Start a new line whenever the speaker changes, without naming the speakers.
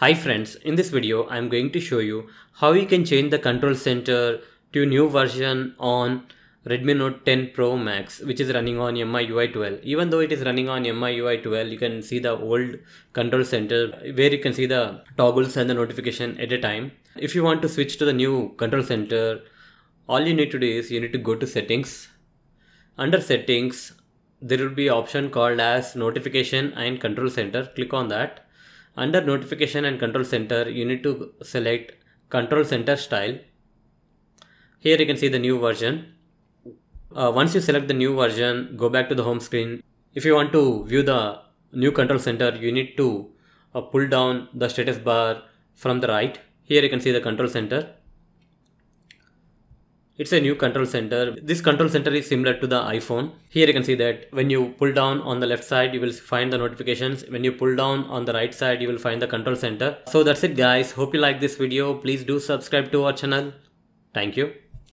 Hi friends, in this video I am going to show you how you can change the control center to new version on Redmi Note 10 Pro Max which is running on MIUI 12. Even though it is running on MIUI 12 you can see the old control center where you can see the toggles and the notification at a time. If you want to switch to the new control center all you need to do is you need to go to settings. Under settings there will be option called as notification and control center click on that under notification and control center you need to select control center style. Here you can see the new version. Uh, once you select the new version go back to the home screen. If you want to view the new control center you need to uh, pull down the status bar from the right. Here you can see the control center it's a new control center. This control center is similar to the iPhone. Here you can see that when you pull down on the left side, you will find the notifications. When you pull down on the right side, you will find the control center. So that's it guys. Hope you like this video. Please do subscribe to our channel. Thank you.